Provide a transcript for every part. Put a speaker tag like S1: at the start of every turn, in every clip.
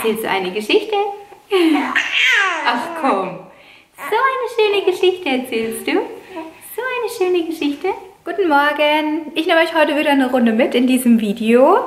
S1: Erzählst du eine Geschichte? Ach komm. So eine schöne Geschichte erzählst du. So eine schöne Geschichte. Guten Morgen. Ich nehme euch heute wieder eine Runde mit in diesem Video.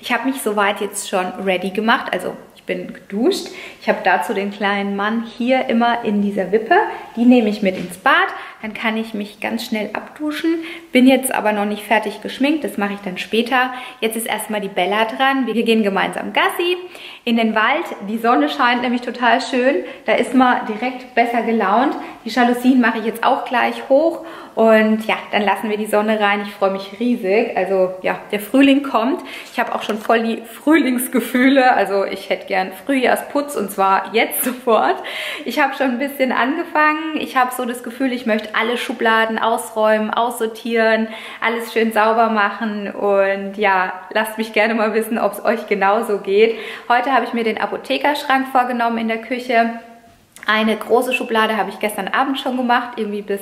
S1: Ich habe mich soweit jetzt schon ready gemacht. Also ich bin geduscht. Ich habe dazu den kleinen Mann hier immer in dieser Wippe. Die nehme ich mit ins Bad. Dann kann ich mich ganz schnell abduschen. Bin jetzt aber noch nicht fertig geschminkt. Das mache ich dann später. Jetzt ist erstmal die Bella dran. Wir gehen gemeinsam Gassi in den Wald. Die Sonne scheint nämlich total schön. Da ist man direkt besser gelaunt. Die Jalousien mache ich jetzt auch gleich hoch. Und ja, dann lassen wir die Sonne rein. Ich freue mich riesig. Also ja, der Frühling kommt. Ich habe auch schon voll die Frühlingsgefühle. Also ich hätte gern Frühjahrsputz und zwar jetzt sofort. Ich habe schon ein bisschen angefangen. Ich habe so das Gefühl, ich möchte alle Schubladen ausräumen, aussortieren, alles schön sauber machen und ja, lasst mich gerne mal wissen, ob es euch genauso geht. Heute habe ich mir den Apothekerschrank vorgenommen in der Küche. Eine große Schublade habe ich gestern Abend schon gemacht, irgendwie bis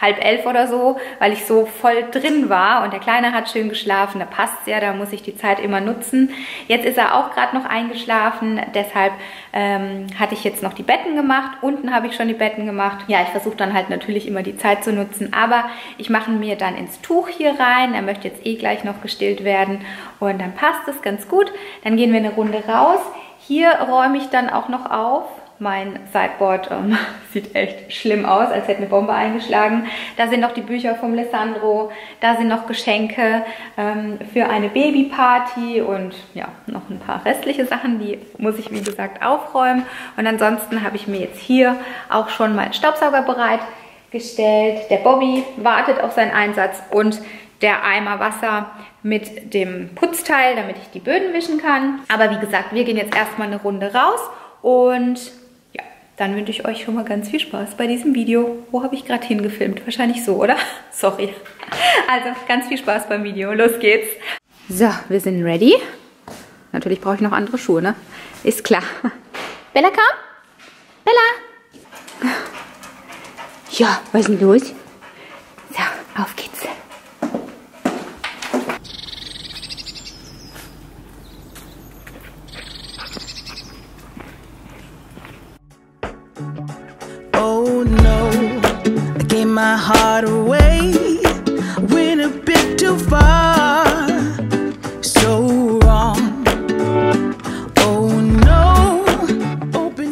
S1: halb elf oder so, weil ich so voll drin war und der Kleine hat schön geschlafen, da passt ja, da muss ich die Zeit immer nutzen. Jetzt ist er auch gerade noch eingeschlafen, deshalb ähm, hatte ich jetzt noch die Betten gemacht. Unten habe ich schon die Betten gemacht. Ja, ich versuche dann halt natürlich immer die Zeit zu nutzen, aber ich mache mir dann ins Tuch hier rein. Er möchte jetzt eh gleich noch gestillt werden und dann passt es ganz gut. Dann gehen wir eine Runde raus. Hier räume ich dann auch noch auf mein Sideboard ähm, sieht echt schlimm aus, als hätte eine Bombe eingeschlagen. Da sind noch die Bücher vom Alessandro, da sind noch Geschenke ähm, für eine Babyparty und ja, noch ein paar restliche Sachen, die muss ich wie gesagt aufräumen. Und ansonsten habe ich mir jetzt hier auch schon meinen Staubsauger bereitgestellt. Der Bobby wartet auf seinen Einsatz und der Eimer Wasser mit dem Putzteil, damit ich die Böden wischen kann. Aber wie gesagt, wir gehen jetzt erstmal eine Runde raus und dann wünsche ich euch schon mal ganz viel Spaß bei diesem Video. Wo habe ich gerade hingefilmt? Wahrscheinlich so, oder? Sorry. Also ganz viel Spaß beim Video. Los geht's. So, wir sind ready. Natürlich brauche ich noch andere Schuhe, ne? Ist klar. Bella, komm. Bella. Ja, was ist denn los? So, auf geht's. My heart away. Went a bit too far. So wrong. Oh no.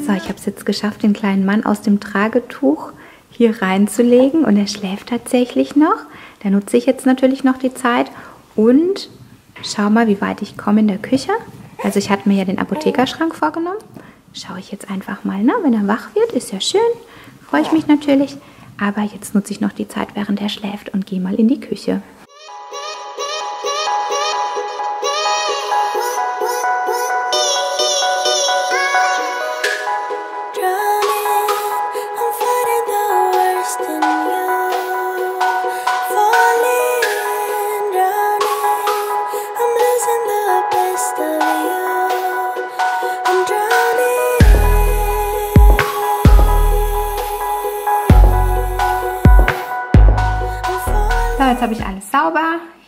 S1: So, ich habe es jetzt geschafft, den kleinen Mann aus dem Tragetuch hier reinzulegen und er schläft tatsächlich noch. Da nutze ich jetzt natürlich noch die Zeit und schau mal, wie weit ich komme in der Küche. Also ich hatte mir ja den Apothekerschrank vorgenommen. Schaue ich jetzt einfach mal, ne? wenn er wach wird, ist ja schön. Freue ich mich natürlich. Aber jetzt nutze ich noch die Zeit, während er schläft und gehe mal in die Küche.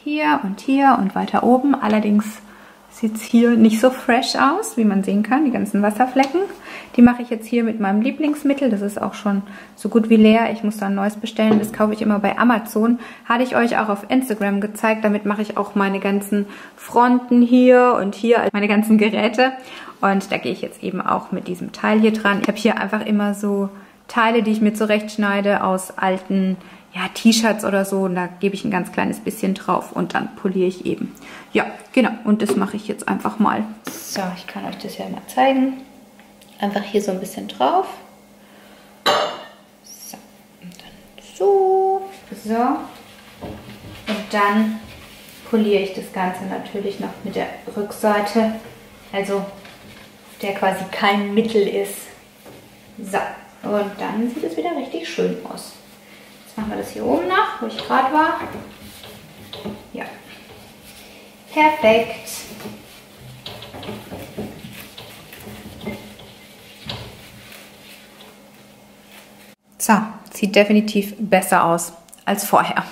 S1: Hier und hier und weiter oben. Allerdings sieht es hier nicht so fresh aus, wie man sehen kann, die ganzen Wasserflecken. Die mache ich jetzt hier mit meinem Lieblingsmittel. Das ist auch schon so gut wie leer. Ich muss da ein neues bestellen. Das kaufe ich immer bei Amazon. Hatte ich euch auch auf Instagram gezeigt. Damit mache ich auch meine ganzen Fronten hier und hier, meine ganzen Geräte. Und da gehe ich jetzt eben auch mit diesem Teil hier dran. Ich habe hier einfach immer so Teile, die ich mir zurechtschneide aus alten ja, T-Shirts oder so und da gebe ich ein ganz kleines bisschen drauf und dann poliere ich eben. Ja, genau. Und das mache ich jetzt einfach mal. So, ich kann euch das ja mal zeigen. Einfach hier so ein bisschen drauf. So, und dann so. So. Und dann poliere ich das Ganze natürlich noch mit der Rückseite. Also, der quasi kein Mittel ist. So, und dann sieht es wieder richtig schön aus machen wir das hier oben noch, wo ich gerade war. Ja. Perfekt. So, sieht definitiv besser aus als vorher.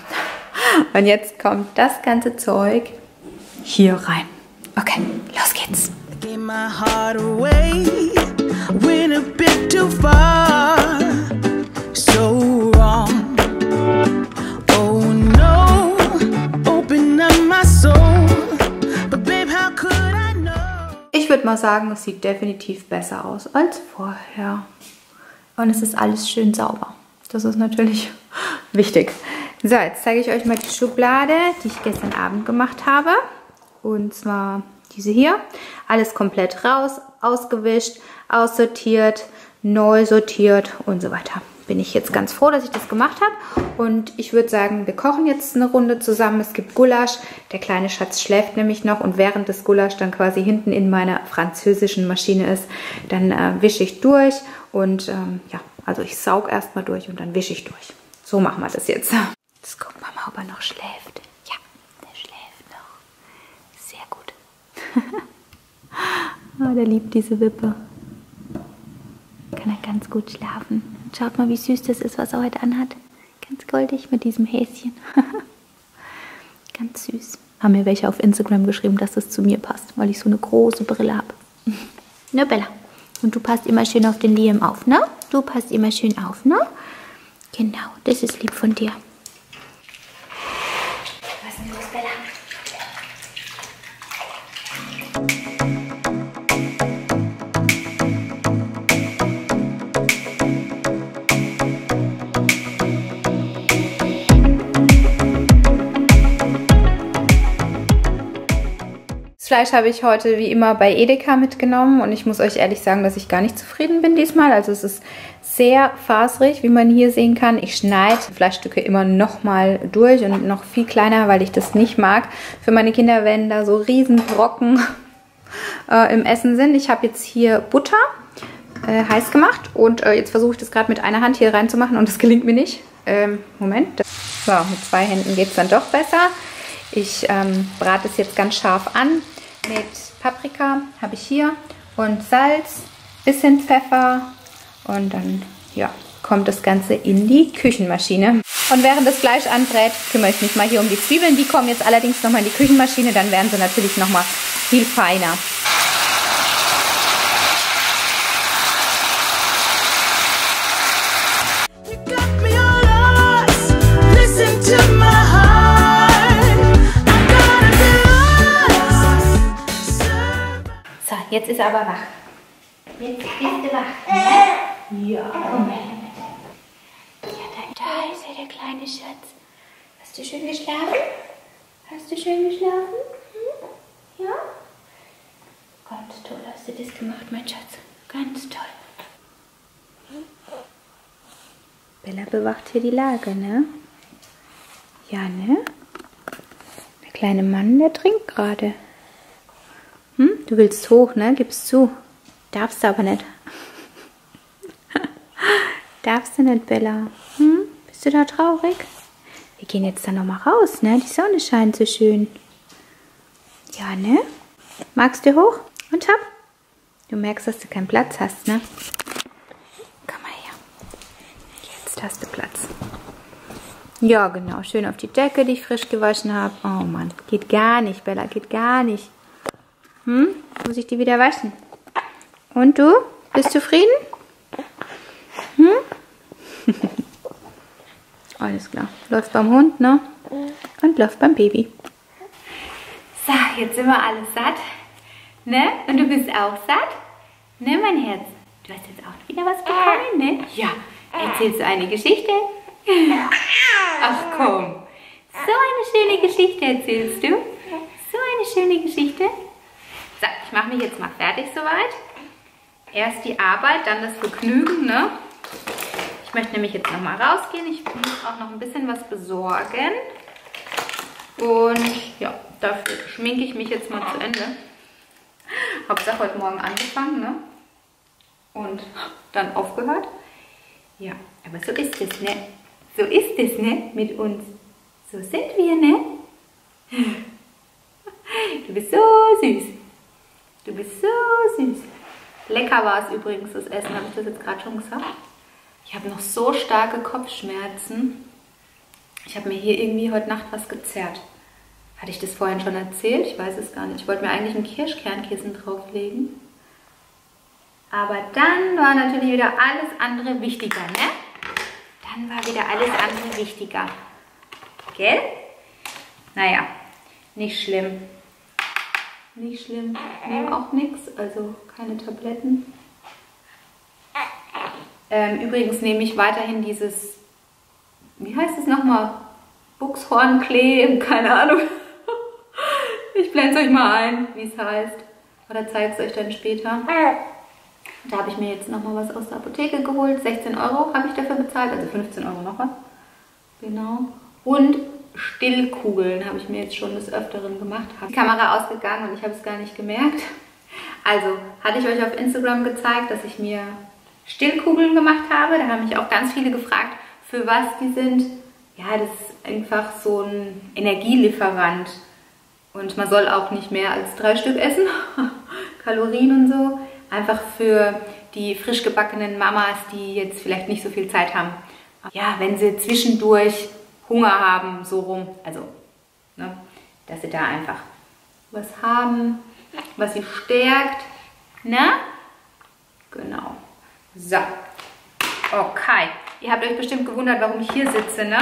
S1: Und jetzt kommt das ganze Zeug hier rein. Okay, los geht's. Würde mal sagen, es sieht definitiv besser aus als vorher. Und es ist alles schön sauber. Das ist natürlich wichtig. So, jetzt zeige ich euch mal die Schublade, die ich gestern Abend gemacht habe. Und zwar diese hier. Alles komplett raus, ausgewischt, aussortiert, neu sortiert und so weiter. Bin ich jetzt ganz froh, dass ich das gemacht habe. Und ich würde sagen, wir kochen jetzt eine Runde zusammen. Es gibt Gulasch. Der kleine Schatz schläft nämlich noch. Und während das Gulasch dann quasi hinten in meiner französischen Maschine ist, dann äh, wische ich durch. Und ähm, ja, also ich saug erstmal durch und dann wische ich durch. So machen wir das jetzt. Jetzt gucken wir mal, ob er noch schläft. Ja, der schläft noch. Sehr gut. oh, der liebt diese Wippe. Kann er ganz gut schlafen. Schaut mal, wie süß das ist, was er heute anhat. Ganz goldig mit diesem Häschen. ganz süß. Haben mir welche auf Instagram geschrieben, dass das zu mir passt, weil ich so eine große Brille habe. ne, Bella? Und du passt immer schön auf den Liam auf, ne? Du passt immer schön auf, ne? Genau, das ist lieb von dir. Was ist denn los, Bella? Fleisch habe ich heute wie immer bei Edeka mitgenommen und ich muss euch ehrlich sagen, dass ich gar nicht zufrieden bin diesmal. Also es ist sehr faserig, wie man hier sehen kann. Ich schneide Fleischstücke immer nochmal durch und noch viel kleiner, weil ich das nicht mag. Für meine Kinder, wenn da so riesen Brocken äh, im Essen sind. Ich habe jetzt hier Butter äh, heiß gemacht und äh, jetzt versuche ich das gerade mit einer Hand hier reinzumachen und das gelingt mir nicht. Ähm, Moment. So, mit zwei Händen geht es dann doch besser. Ich ähm, brate es jetzt ganz scharf an. Mit Paprika habe ich hier und Salz, bisschen Pfeffer und dann ja, kommt das Ganze in die Küchenmaschine. Und während das Fleisch anbrät, kümmere ich mich mal hier um die Zwiebeln. Die kommen jetzt allerdings nochmal in die Küchenmaschine, dann werden sie natürlich nochmal viel feiner. Ist er aber wach. Jetzt ist er wach. Ne? Ja, komm her. Ja, da, da ist er, der kleine Schatz. Hast du schön geschlafen? Hast du schön geschlafen? Hm? Ja? Ganz toll hast du das gemacht, mein Schatz. Ganz toll. Bella bewacht hier die Lage, ne? Ja, ne? Der kleine Mann, der trinkt gerade. Hm? Du willst hoch, ne? Gib's zu. Darfst du aber nicht. Darfst du nicht, Bella? Hm? Bist du da traurig? Wir gehen jetzt dann nochmal raus, ne? Die Sonne scheint so schön. Ja, ne? Magst du hoch? Und hopp. Du merkst, dass du keinen Platz hast, ne? Komm mal her. Jetzt hast du Platz. Ja, genau. Schön auf die Decke, die ich frisch gewaschen habe. Oh Mann, geht gar nicht, Bella, geht gar nicht. Hm? Muss ich die wieder waschen? Und du? Bist zufrieden? Hm? Alles klar. Läuft beim Hund, ne? Und läuft beim Baby. So, jetzt sind wir alle satt. Ne? Und du bist auch satt? Ne, mein Herz? Du hast jetzt auch wieder was bekommen, ne? Ja. Erzählst du eine Geschichte? Ach komm. So eine schöne Geschichte erzählst du? So eine schöne Geschichte? So, ich mache mich jetzt mal fertig soweit. Erst die Arbeit, dann das Vergnügen, ne? Ich möchte nämlich jetzt nochmal rausgehen. Ich muss auch noch ein bisschen was besorgen. Und ja, dafür schminke ich mich jetzt mal zu Ende. Hauptsache heute Morgen angefangen, ne? Und dann aufgehört. Ja, aber so ist es, ne? So ist es, ne? Mit uns. So sind wir, ne? Du bist so süß. Du bist so süß. Lecker war es übrigens, das Essen. Habe ich das jetzt gerade schon gesagt? Ich habe noch so starke Kopfschmerzen. Ich habe mir hier irgendwie heute Nacht was gezerrt. Hatte ich das vorhin schon erzählt? Ich weiß es gar nicht. Ich wollte mir eigentlich ein Kirschkernkissen drauflegen. Aber dann war natürlich wieder alles andere wichtiger, ne? Dann war wieder alles andere wichtiger. Gell? Naja, nicht schlimm. Nicht schlimm. Nehme auch nichts, also keine Tabletten. Ähm, übrigens nehme ich weiterhin dieses, wie heißt es nochmal? Buchshornklee, keine Ahnung. Ich blende es euch mal ein, wie es heißt. Oder zeige es euch dann später. Da habe ich mir jetzt nochmal was aus der Apotheke geholt. 16 Euro habe ich dafür bezahlt, also 15 Euro noch was. Genau. Und Stillkugeln habe ich mir jetzt schon des Öfteren gemacht. Die Kamera ausgegangen und ich habe es gar nicht gemerkt. Also hatte ich euch auf Instagram gezeigt, dass ich mir Stillkugeln gemacht habe. Da haben mich auch ganz viele gefragt, für was die sind. Ja, das ist einfach so ein Energielieferant. Und man soll auch nicht mehr als drei Stück essen. Kalorien und so. Einfach für die frisch gebackenen Mamas, die jetzt vielleicht nicht so viel Zeit haben. Ja, wenn sie zwischendurch Hunger haben, so rum. Also, ne, dass sie da einfach was haben, was sie stärkt. Ne? Genau. So. Okay. Ihr habt euch bestimmt gewundert, warum ich hier sitze, ne?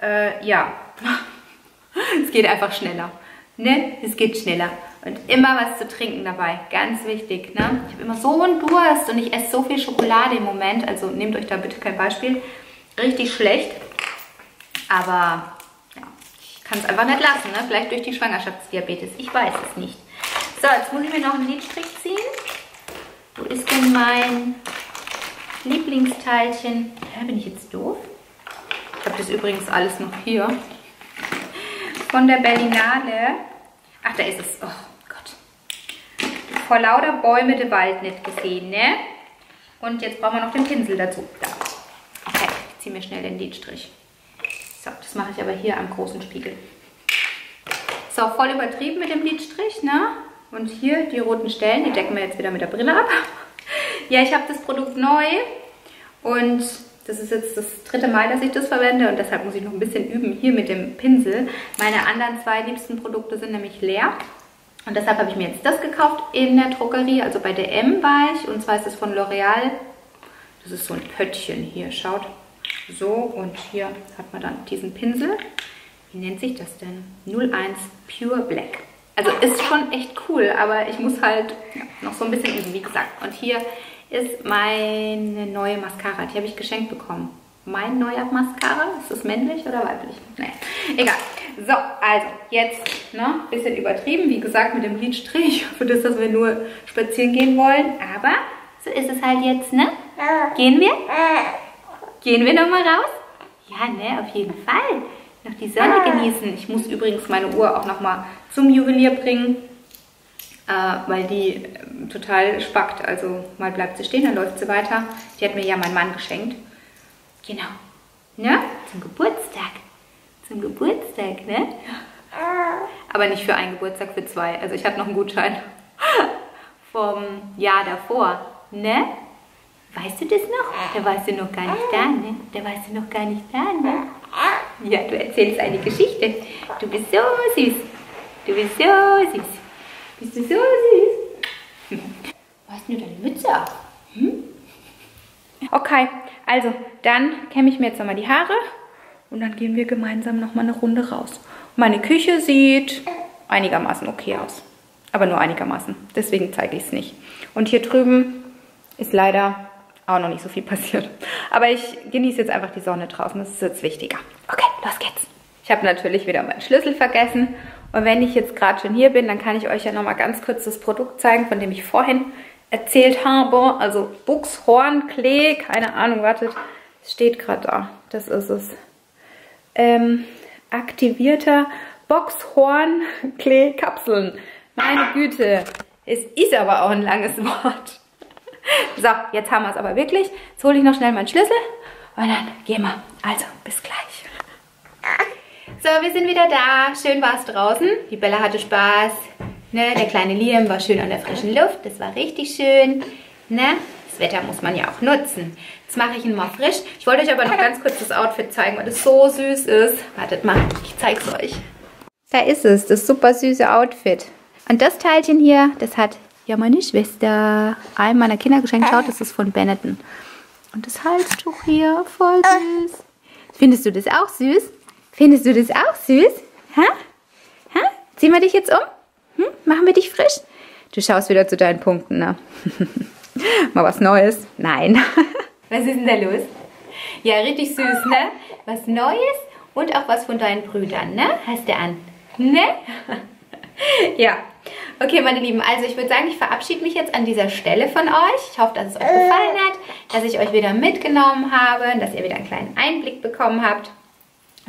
S1: Äh, ja. es geht einfach schneller. Ne? Es geht schneller. Und immer was zu trinken dabei. Ganz wichtig, ne? Ich habe immer so einen Durst und ich esse so viel Schokolade im Moment. Also nehmt euch da bitte kein Beispiel. Richtig schlecht. Aber ja, ich kann es einfach nicht lassen, ne? Vielleicht durch die Schwangerschaftsdiabetes. Ich weiß es nicht. So, jetzt muss ich mir noch einen Lidstrich ziehen. Wo ist denn mein Lieblingsteilchen? Ja, bin ich jetzt doof? Ich habe das übrigens alles noch hier. Von der Berlinale. Ach, da ist es. Oh Gott. Vor lauter Bäume den Wald nicht gesehen, ne? Und jetzt brauchen wir noch den Pinsel dazu. Da. Okay, ich ziehe mir schnell den Lidstrich. So, das mache ich aber hier am großen Spiegel. So, voll übertrieben mit dem Lidstrich, ne? Und hier die roten Stellen, die decken wir jetzt wieder mit der Brille ab. Ja, ich habe das Produkt neu und das ist jetzt das dritte Mal, dass ich das verwende und deshalb muss ich noch ein bisschen üben hier mit dem Pinsel. Meine anderen zwei liebsten Produkte sind nämlich leer und deshalb habe ich mir jetzt das gekauft in der Drogerie, also bei DM war ich und zwar ist das von L'Oreal. Das ist so ein Pöttchen hier, schaut. So, und hier hat man dann diesen Pinsel. Wie nennt sich das denn? 01 Pure Black. Also ist schon echt cool, aber ich muss halt ja, noch so ein bisschen üben, wie gesagt. Und hier ist meine neue Mascara. Die habe ich geschenkt bekommen. Mein neuer Mascara. Ist das männlich oder weiblich? Naja, egal. So, also jetzt, ne, bisschen übertrieben. Wie gesagt, mit dem Lidstrich. Für das, dass wir nur spazieren gehen wollen. Aber so ist es halt jetzt, ne? Gehen wir? Gehen wir nochmal raus? Ja, ne, auf jeden Fall. Noch die Sonne genießen. Ich muss übrigens meine Uhr auch nochmal zum Juwelier bringen, äh, weil die äh, total spackt. Also mal bleibt sie stehen, dann läuft sie weiter. Die hat mir ja mein Mann geschenkt. Genau. Ne? Zum Geburtstag. Zum Geburtstag, ne? Aber nicht für einen Geburtstag, für zwei. Also ich habe noch einen Gutschein vom Jahr davor. Ne? Weißt du das noch? Da warst du noch gar nicht da, ne? Da warst du noch gar nicht da, ne? Ja, du erzählst eine Geschichte. Du bist so süß. Du bist so süß. Bist du so süß? Wo hast du deine Mütze? Hm? Okay, also dann kämme ich mir jetzt nochmal die Haare und dann gehen wir gemeinsam nochmal eine Runde raus. Meine Küche sieht einigermaßen okay aus. Aber nur einigermaßen. Deswegen zeige ich es nicht. Und hier drüben ist leider auch noch nicht so viel passiert. Aber ich genieße jetzt einfach die Sonne draußen. Das ist jetzt wichtiger. Okay, los geht's. Ich habe natürlich wieder meinen Schlüssel vergessen. Und wenn ich jetzt gerade schon hier bin, dann kann ich euch ja nochmal ganz kurz das Produkt zeigen, von dem ich vorhin erzählt habe. Also Buchshornklee, keine Ahnung, wartet. Es steht gerade da. Das ist es. Ähm, aktivierter Boxhornklee-Kapseln. Meine Güte. Es ist aber auch ein langes Wort. So, jetzt haben wir es aber wirklich. Jetzt hole ich noch schnell meinen Schlüssel und dann gehen wir. Also, bis gleich. So, wir sind wieder da. Schön war es draußen. Die Bella hatte Spaß. Ne? Der kleine Liam war schön an der frischen Luft. Das war richtig schön. Ne? Das Wetter muss man ja auch nutzen. Jetzt mache ich ihn mal frisch. Ich wollte euch aber noch ganz kurz das Outfit zeigen, weil das so süß ist. Wartet mal, ich zeige es euch. Da ist es, das super süße Outfit. Und das Teilchen hier, das hat ja meine Schwester einem meiner Kinder geschenkt. Schaut, das ist von Benetton. Und das Halstuch hier, voll süß. Findest du das auch süß? Findest du das auch süß? Ha? Ha? Ziehen wir dich jetzt um? Hm? Machen wir dich frisch? Du schaust wieder zu deinen Punkten, ne? Mal was Neues? Nein. was ist denn da los? Ja, richtig süß, ne? Was Neues und auch was von deinen Brüdern, ne? Hast du an? Ne? ja. Okay, meine Lieben, also ich würde sagen, ich verabschiede mich jetzt an dieser Stelle von euch. Ich hoffe, dass es euch gefallen hat, dass ich euch wieder mitgenommen habe, dass ihr wieder einen kleinen Einblick bekommen habt.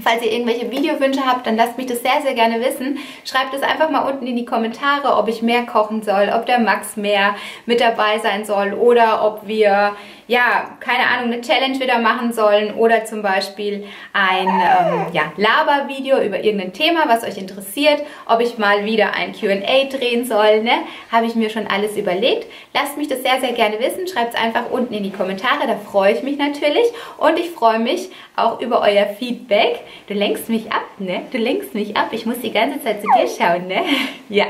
S1: Falls ihr irgendwelche Videowünsche habt, dann lasst mich das sehr, sehr gerne wissen. Schreibt es einfach mal unten in die Kommentare, ob ich mehr kochen soll, ob der Max mehr mit dabei sein soll oder ob wir, ja, keine Ahnung, eine Challenge wieder machen sollen oder zum Beispiel ein ähm, ja, Laber-Video über irgendein Thema, was euch interessiert, ob ich mal wieder ein Q&A drehen soll, ne? Habe ich mir schon alles überlegt. Lasst mich das sehr, sehr gerne wissen. Schreibt es einfach unten in die Kommentare, da freue ich mich natürlich und ich freue mich auch über euer Feedback. Du lenkst mich ab, ne? Du lenkst mich ab. Ich muss die ganze Zeit zu dir schauen, ne? ja,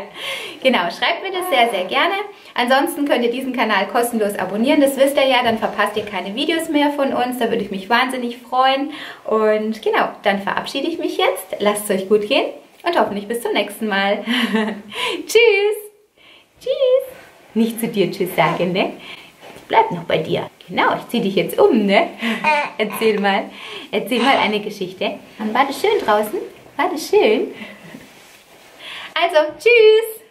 S1: genau. Schreibt mir das sehr, sehr gerne. Ansonsten könnt ihr diesen Kanal kostenlos abonnieren. Das wisst ihr ja, dann verpasst ihr keine Videos mehr von uns. Da würde ich mich wahnsinnig freuen. Und genau, dann verabschiede ich mich jetzt. Lasst es euch gut gehen und hoffentlich bis zum nächsten Mal. Tschüss. Tschüss. Nicht zu dir Tschüss sagen, ne? bleib noch bei dir. Genau, ich ziehe dich jetzt um, ne? Erzähl mal. Erzähl mal eine Geschichte. Und war das schön draußen? War das schön? Also, tschüss!